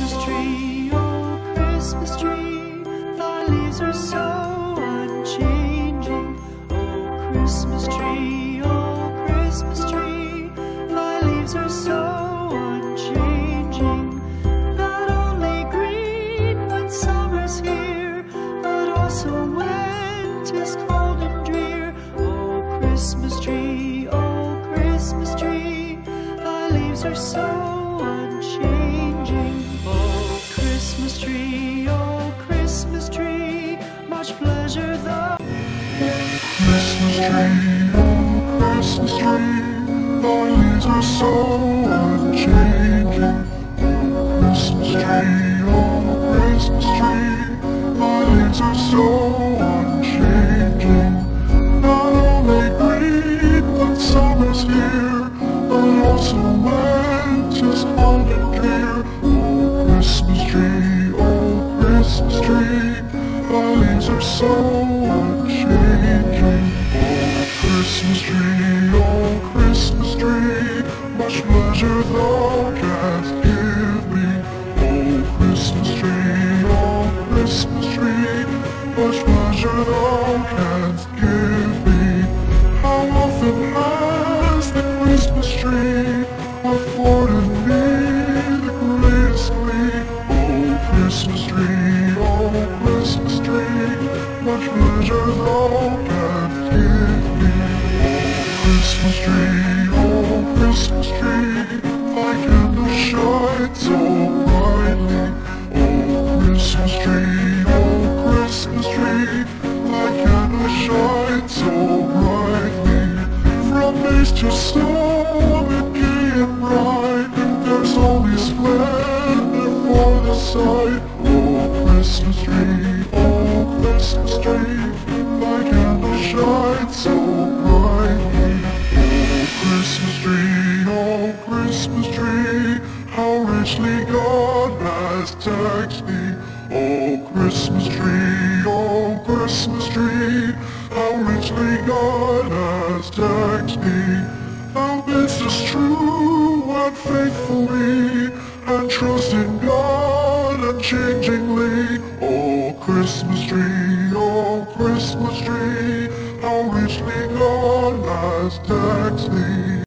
Christmas tree, oh Christmas tree, thy leaves are so unchanging. Oh Christmas tree, oh Christmas tree, thy leaves are so unchanging. Not only green when summer's here, but also when 'tis cold and drear. Oh Christmas tree, oh Christmas tree, thy leaves are so tree, oh Christmas tree, much pleasure thou. Christmas tree, oh Christmas tree, thy leaves are so unchanging. Christmas tree, oh Christmas tree, thy leaves are so leaves are so unchanging. Oh Christmas tree, oh Christmas tree, much pleasure thou canst give me. Oh Christmas tree, oh Christmas tree, much pleasure thou canst give much pleasure thou canst give me. Christmas tree, oh Christmas tree, thy candle shines so brightly. Oh Christmas tree, oh Christmas tree, thy candle shines so brightly. From base to stomach, gay and bright, there's always splendor for the sight. Oh Christmas tree, oh, oh Christmas tree, thy candle shines so brightly. Oh Christmas tree, oh Christmas tree, how richly God has taxed thee. Oh Christmas tree, oh Christmas tree, how richly God has taxed thee. Thou bidst true and faithfully, and trust in God unchangingly. Oh Christmas tree, oh Christmas tree, how richly God has taxed thee.